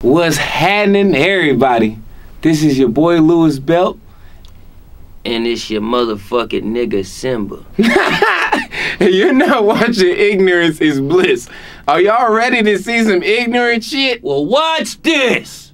What's happening, everybody? This is your boy Lewis Belt. And it's your motherfucking nigga Symba. and you're not watching Ignorance is Bliss. Are y'all ready to see some ignorant shit? Well, watch this!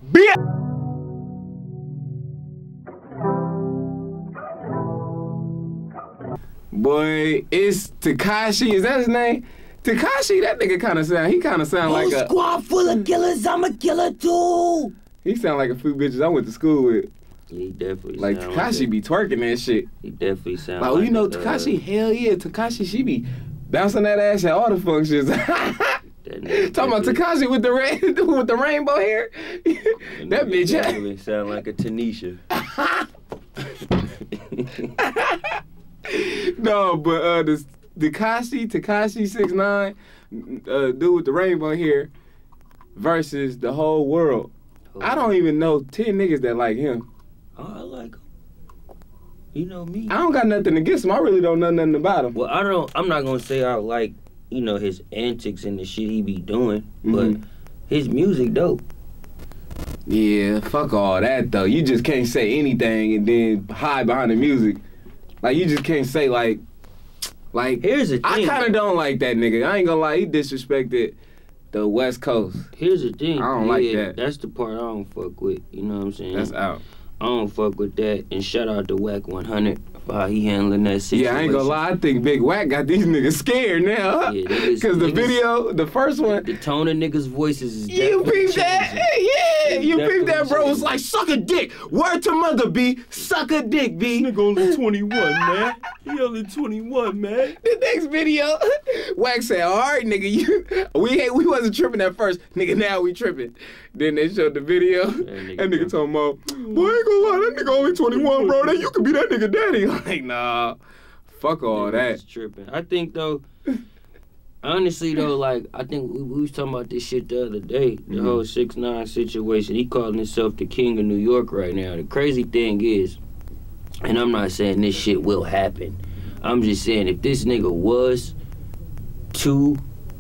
Boy, it's Tekashi. Is that his name? Tekashi, that nigga kind of sound. He kind of sound like a. squad full of killers. I'm a killer too. He sound like a few bitches I went to school with. He definitely Like Tekashi like be twerking that shit. He definitely sound Like, like oh, you know, uh, Tekashi, hell yeah, Tekashi, she be bouncing that ass at all the functions. Talking about Tekashi with the rain, with the rainbow hair. that nigga bitch. definitely sound like a Tanisha. no, but uh, the Tekashi, Tekashi six nine, uh, dude with the rainbow hair, versus the whole world. I don't even know ten niggas that like him. Oh, I like him. You know me. I don't got nothing against him. I really don't know nothing about him. Well, I don't. I'm not gonna say I like, you know, his antics and the shit he be doing, but Mhm. his music dope. Yeah, fuck all that though. You just can't say anything and then hide behind the music. Like you just can't say like, like Here's the thing. I kind of don't like that nigga. I ain't gonna lie, he disrespected the West Coast. Here's the thing. I don't like that. That's the part I don't fuck with. You know what I'm saying? That's out. I don't fuck with that. And shout out to Wack 100 for how he handling that situation. Yeah, I ain't gonna lie. I think Big Wack got these niggas scared now. Yeah, niggas- Cause the niggas- video, the first one, The tone of niggas' voices is you definitely peeped that? changing. Yeah, It's you peeped that, bro. It was like suck a dick. Word to mother, B. Suck a dick, B. Nigga only 21, man. He only 21, man. The next video, Wax said, "All right, nigga, you we ain't, we wasn't tripping at first, nigga. Now we tripping." Then they showed the video. That nigga nigga, talking about, "Boy, I ain't gonna lie, that nigga only 21, bro. That you could be that nigga daddy." Like, nah, fuck all that. Tripping. I think though. Honestly though, like I think we, we was talking about this shit the other day. The Mhm. whole six nine situation. He calling himself the king of New York right now. The crazy thing is, and I'm not saying this shit will happen. I'm just saying if this nigga was to,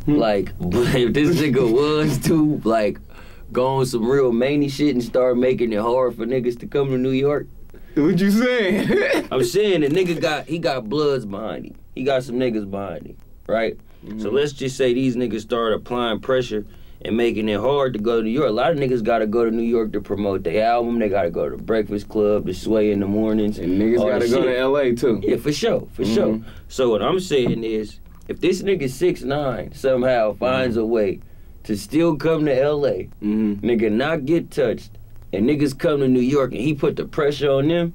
Hmm. like, if this nigga was to, like, go on some real many shit and start making it hard for niggas to come to New York. What you saying? I'm saying the nigga got he got bloods behind him. He got some niggas behind him, right? So let's just say these niggas start applying pressure and making it hard to go to New York. A lot of niggas gotta go to New York to promote their album. They gotta go to Breakfast Club to sway in the mornings. and niggas gotta go to L.A. too. Yeah, for sure, for Mhm. sure. So what I'm saying is, if this nigga six nine somehow finds a way to still come to L.A., Mm-hmm. nigga not get touched, and niggas come to New York and he put the pressure on them,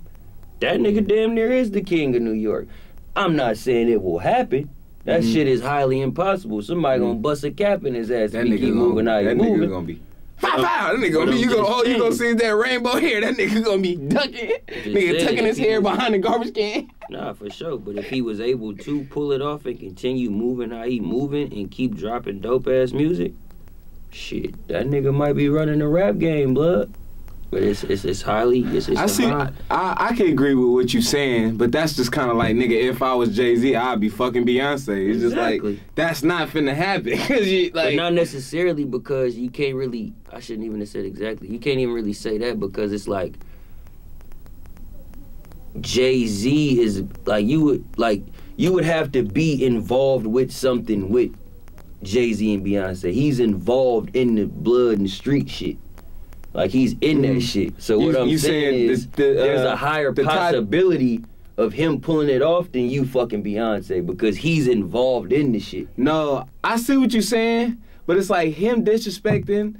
that nigga damn near is the king of New York. I'm not saying it will happen. That Mhm. shit is highly impossible. Somebody gonna bust a cap in his ass That if he keep gonna, moving he that nigga moving. gonna be. Five, five. That nigga gonna be. You gonna, oh, you gonna see that rainbow hair? That nigga gonna be ducking. Nigga tucking his hair was- behind the garbage can. Nah, for sure. But if he was able to pull it off and continue moving how he moving and keep dropping dope ass music, shit, that nigga might be running the rap game, blood. But it's it's, it's highly it's, it's I see. I, I can agree with what you're saying, but that's just kind of like nigga. If I was Jay Z, I'd be fucking Beyonce. It's just Exactly. like that's not finna happen because you But not necessarily because you can't really. I shouldn't even have said exactly. You can't even really say that because it's like Jay Z is like you would like you would have to be involved with something with Jay Z and Beyonce. He's involved in the blood and street shit. Like he's in that Mhm. shit. So You- what I'm you saying, saying is the- the, there's uh, a higher the possibility of him pulling it off than you fucking Beyonce because he's involved in the shit. no, I see what you're saying, but it's like him disrespecting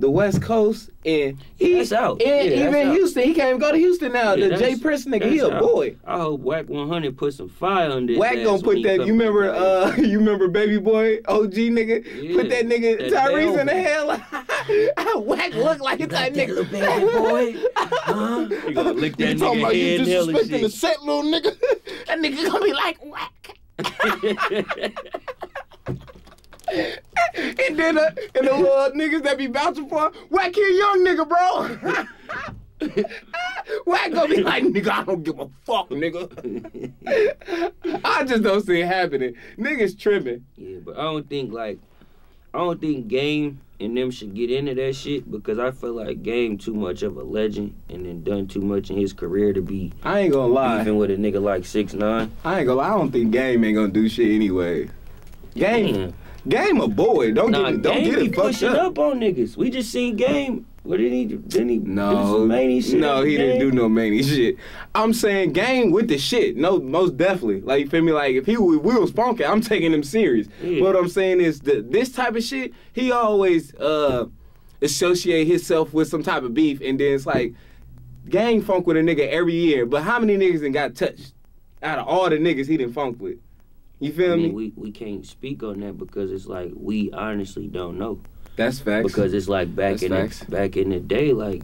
the West Coast and he, Yeah, that's out. And Yeah, even out. Houston, he can't even go to Houston now. Yeah, the J. Prince nigga, he a out. boy. I hope Wack 100 put some fire on this. Wack gonna put that. You remember? Uh, you remember Baby Boy OG nigga? Put that nigga that Tyrese in the hell. Wack look like it's that that nigga. little baby boy? Huh? You gonna lick that You talking nigga about you head and hell disrespecting the set, little nigga? that nigga gonna be like Wack. And then uh, and the little niggas that be vouching for Wack here, young nigga, bro. Wack gonna be like, nigga, I don't give a fuck, nigga. I just don't see it happening. Niggas tripping. yeah, but I don't think like I don't think Game and them should get into that shit because I feel like Game too much of a legend and then done too much in his career to be I ain't gonna lie. Even with a nigga like six nine. I ain't gonna lie. I don't think Game ain't gonna do shit anyway. Game, Game a boy. Don't Nah, get it, don't get it fucked up. up. on niggas. We just seen Game. What did he? do? Didn't he do No, some many shit? no, he didn't do no many shit. I'm saying game with the shit. No, most definitely. Like you feel me? Like if he was we was funky, I'm taking him serious. Yeah. But what I'm saying is that this type of shit, he always uh associate himself with some type of beef, and then it's like gang funk with a nigga every year. But how many niggas done got touched out of all the niggas he didn't funk with? You feel I me? we, we can't speak on that because it's like we honestly don't know. That's facts. Because it's like back That's in facts. the, back in the day, like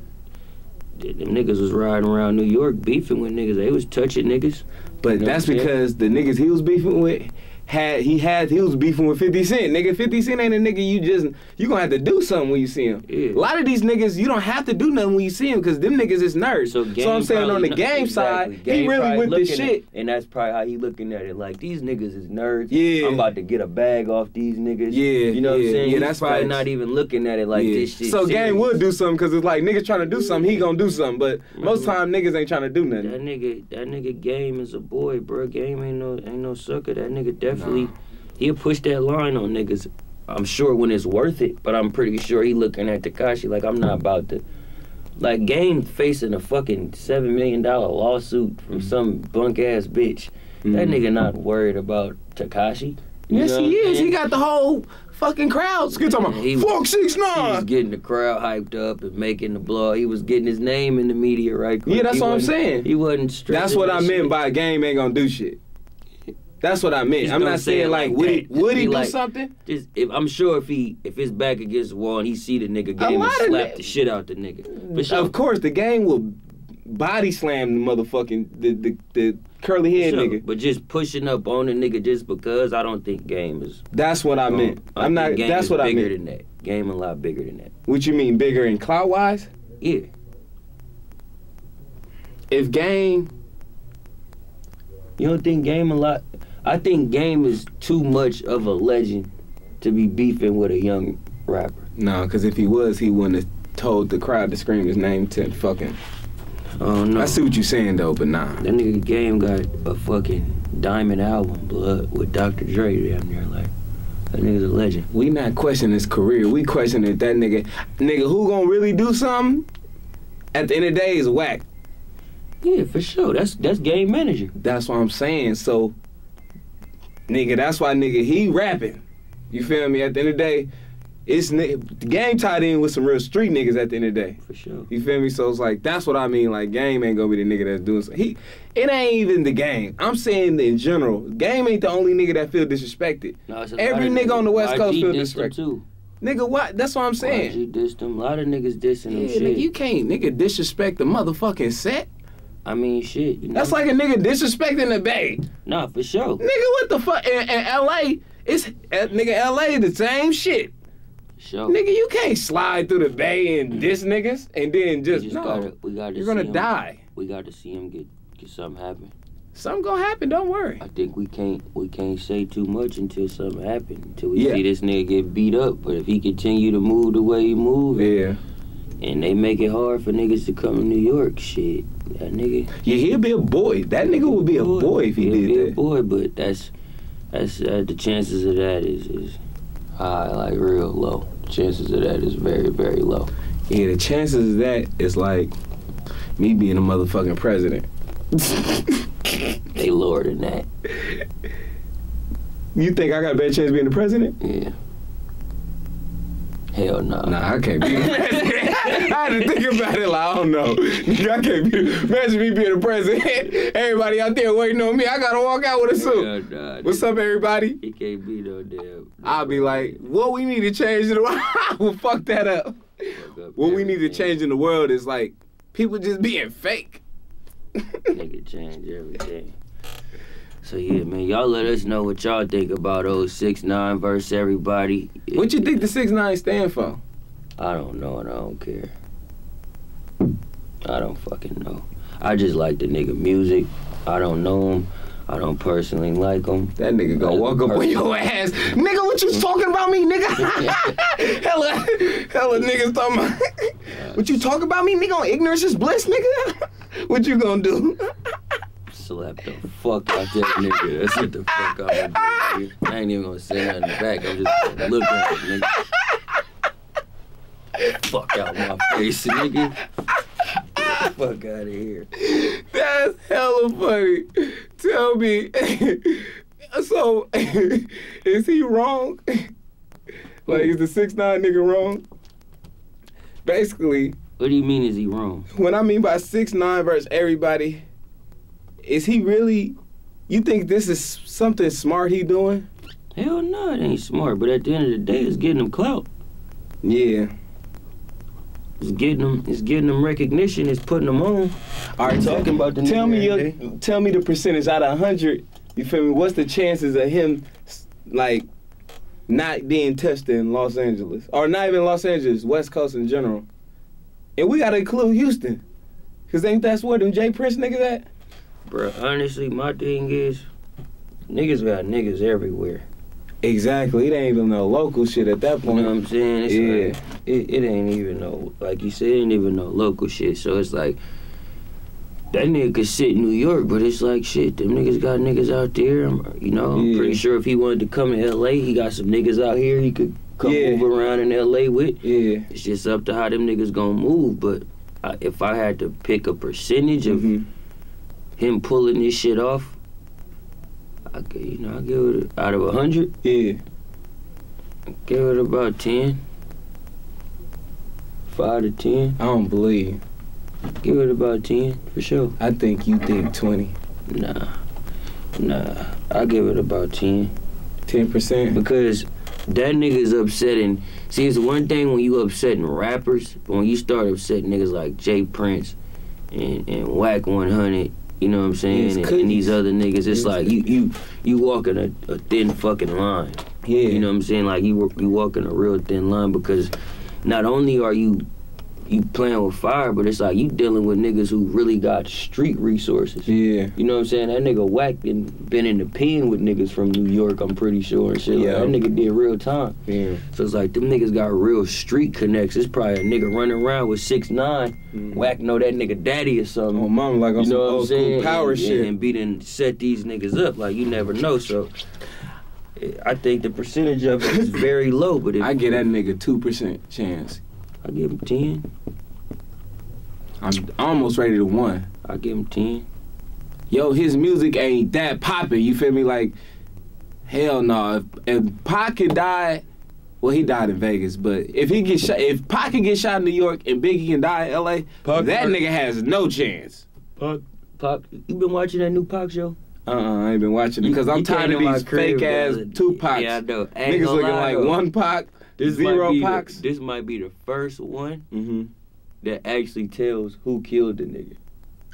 th- them niggas was riding around New York beefing with niggas. They was touching niggas. But You know that's what I'm saying? because the niggas he was beefing with had he had he was beefing with 50 Cent. Nigga, 50 Cent ain't a nigga you just you gonna have to do something when you see him. Yeah. A lot of these niggas you don't have to do nothing when you see him because them niggas is nerds. So, Game I'm saying on the game exactly. side, Game he really with at- shit. and that's probably how he looking at it. Like these niggas is nerds. Yeah. I'm about to get a bag off these niggas. Yeah, you know what I'm saying. yeah, that's probably not even looking at it like Yeah. this shit. So serious. game would do something because it's like niggas trying to do something, he gonna do something. But most Mhm. time niggas ain't trying to do nothing. That nigga, that nigga game is a boy, bro. Game ain't no, ain't no sucker. That nigga definitely, he'll push that line on niggas. I'm sure when it's worth it, but I'm pretty sure he looking at Tekashi like I'm not about to. Like game facing a fucking seven million dollar lawsuit from some bunk ass bitch. That Mhm. nigga not worried about Tekashi. Yes, know he is. He got the whole fucking crowd. Skid talking about He- fuck six He was getting the crowd hyped up and making the blow. He was getting his name in the media right quick. Yeah, that's He what I'm saying. He wasn't That's what that I meant by game ain't gonna do shit. That's what I meant. I'm not say saying like like would he would he do like- something? Just if I'm sure if he if his back against the wall and he see the nigga game and slap the shit out the nigga. For sure. Of course, the game will body slam the motherfucking the the, the curly head sure. nigga. But just pushing up on the nigga just because I don't think game is. That's what I meant. I I'm not. That's what I bigger meant. than that. Game a lot bigger than that. What you mean bigger and clout wise? Yeah. If game, You don't think game a lot? I think game is too much of a legend to be beefing with a young rapper. no, because if he was, he wouldn't have told the crowd to scream his name to fucking. Oh no. I see what you're saying though, but nah. That nigga Game got a fucking diamond album, blood, with Dr. Dre damn near like. That nigga's a legend. We not questioning his career. We questioning that nigga. Nigga, who gonna really do something? At the end of the day, is whack. Yeah, for sure. That's that's game manager. That's what I'm saying. So, nigga, that's why nigga he rapping. You feel me? At the end of the day, it's the game tied in with some real street niggas. At the end of the day, For sure. you feel me? So it's like that's what I mean. Like game ain't gonna be the nigga that's doing. So he, it ain't even the game. I'm saying in general, game ain't the only nigga that feel disrespected. No, it's a Every nigga on the West Coast feel disrespected. too. Nigga, what? That's what I'm saying. YG dissed him. A lot of niggas dissing him. Yeah, shit. nigga, you can't nigga disrespect the motherfucking set. I mean, shit. You know? That's like a nigga disrespecting the Bay. nah, for sure. Nigga, what the fuck? In, in LA, it's uh, nigga LA the same shit. Sure. Nigga, you can't slide through the Bay and diss niggas and then just, just no. gotta, we gotta. you're gonna him. die. We got to see him get get something happen. Something gonna happen. Don't worry. I think we can't we can't say too much until something happens. Until we Yeah. see this nigga get beat up. But if he continue to move the way he move, Yeah. and they make it hard for niggas to come to New York, shit, that nigga. Yeah, he'll be a boy. That nigga would be a boy if he He'll be did a that. boy, but that's that's uh, the chances of that is is high, like real low. Chances of that is very very low. Yeah, the chances of that is like me being a motherfucking president. They lower than that. You think I got a better chance of being the president? Yeah. Hell no. Nah, I can't be. I had to think about it. Like I don't know. I can't be. Imagine me being the president. Everybody out there waiting on me. I gotta walk out with a suit. Oh, nah. What's up, everybody? He can't be no damn. I'll be like, what we need to change in the world? well, fuck that up. Fuck up What we need to change in the world is like people just being fake. Nigga change everything. So yeah, man, y'all let us know what y'all think about 069 versus everybody. what you think the six nine stand for? I don't know and I don't care. I don't fucking know. I just like the nigga music. I don't know him. I don't personally like him. That nigga gonna walk up on your ass. Nigga, what you talking about me, nigga? hella, hella niggas talking about. what you talking about me, nigga? On ignorance is bliss, nigga. what you gonna do? Slap the fuck out that nigga. That's what the fuck I'm gonna do. nigga. I ain't even gonna say nothing back. I'm just gonna look at the nigga. Fuck out my face, nigga. Fuck out of here. That's hella funny. Tell me. so, is he wrong? like, is the six nine nigga wrong? Basically, What do you mean is he wrong? when I mean by six nine versus everybody, is he really? You think this is something smart he doing? Hell no, it ain't smart. But at the end of the day, it's getting him clout. Yeah. It's getting them. It's getting them recognition. It's putting them on. All right, Talking about the tell me your, tell me the percentage out of hundred. You feel me? What's the chances of him like not being touched in Los Angeles or not even Los Angeles, West Coast in general? And we gotta include Houston, cause ain't that's where them J. Prince niggas at? Bro, honestly, my thing is, niggas got niggas everywhere. Exactly. It ain't even no local shit at that point. You know what I'm saying? It's Yeah. like, it, it ain't even no, like you said, it ain't even no local shit. So it's like, that nigga could sit in New York, but it's like, shit, them niggas got niggas out there. I'm, you know, I'm Yeah. pretty sure if he wanted to come to LA, he got some niggas out here he could come Yeah. move around in LA with. Yeah. It's just up to how them niggas gonna move. But I, if I had to pick a percentage of Mhm. him pulling this shit off, I you know I give it out of a hundred, Yeah. I give it about ten, five to ten, I don't believe. give it about ten for sure. I think you think twenty. Nah, nah, I give it about ten Ten percent. because that nigga's upsetting. See, it's one thing when you upsetting rappers, but when you start upsetting niggas like J. Prince and and Wack 100. You know what I'm saying? And, and these other niggas, it's It's like you you you walking a, a thin fucking line. Yeah. You know what I'm saying? Like you you walking a real thin line because not only are you you playing with fire, but it's like you dealing with niggas who really got street resources. Yeah. You know what I'm saying? That nigga Wack been, been in the pen with niggas from New York, I'm pretty sure, and shit. Yeah. Like, that nigga did real time. Yeah. So it's like them niggas got real street connects. It's probably a nigga running around with six nine. Mm. Wack know that nigga daddy or something. Oh, mom, like on you some know what I'm old school saying? power and, shit. And beat and set these niggas up. Like you never know. So I think the percentage of it is very low. But if I get that nigga two percent chance. I give him ten. I'm almost ready to one. I give him ten. Yo, his music ain't that poppin'. You feel me? Like, hell no. If, if Pac could die, well, he died in Vegas. But if he get shot, if Pac can get shot in New York and Biggie can die in L.A., Pac- that nigga has no chance. Pac, Pac, you been watching that new Pac show? Uh-uh, I ain't been watching it because I'm tired of my these crib, fake ass bro. Tupacs. Yeah, I know. Niggas looking lie, like though. one Pac, This zero might be Pacs. The, this might be the first one mm-hmm. that actually tells who killed the nigga.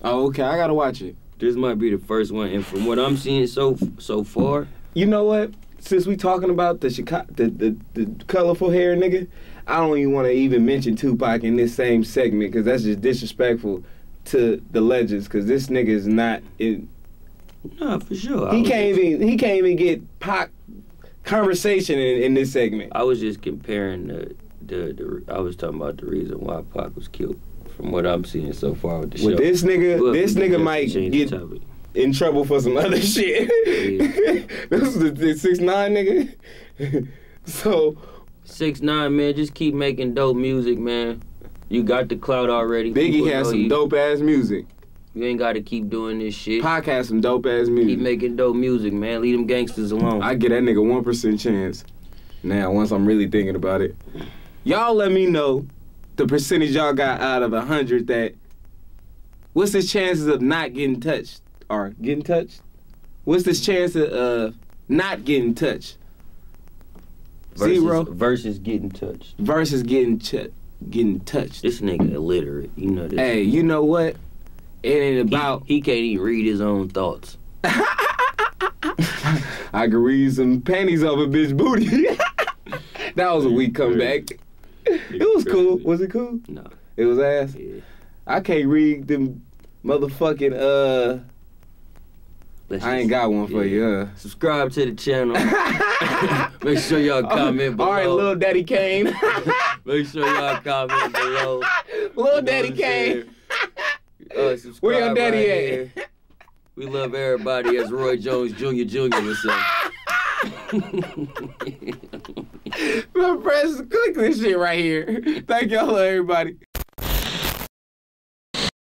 Oh, okay. I gotta watch it. This might be the first one, and from what I'm seeing so so far, You know what? Since we talking about the Chicago, the, the, the colorful hair nigga, I don't even want to even mention Tupac in this same segment because that's just disrespectful to the legends. Because this nigga is not. In, nah, for sure. He can't even. He can't even get Pac conversation in, in this segment. I was just comparing the, the the. I was talking about the reason why Pac was killed. From what I'm seeing so far with the show. This nigga, But this nigga might get in trouble for some other shit. this is the, the six nine nigga. so Six nine man, just keep making dope music, man. You got the clout already. Biggie People has some you. dope ass music. You ain't got to keep doing this shit. Has some dope ass music. Keep making dope music, man. Leave them gangsters alone. I get that nigga one percent chance. Now, once I'm really thinking about it, y'all let me know the percentage y'all got out of a hundred. That what's his chances of not getting touched or getting touched? What's his chance of uh, not getting touched versus, zero. versus getting touched. versus getting ch- getting touched? This nigga illiterate. You know this. Hey, you know what? It ain't about. he, can't even read his own thoughts. I could read some panties off a bitch booty. that was a weak comeback. It was cool. Was it cool? No. It was ass. Yeah. I can't read them motherfucking uh Let's I ain't got one for you. Uh. Subscribe to the channel. Make sure y'all comment below. All right, little Daddy Kane. Make sure y'all comment below. little You know Daddy Kane. Uh, subscribe Where your daddy right at? here. We love everybody, as Roy Jones Jr. Jr. would say. Press click this shit right here. Thank y'all, everybody.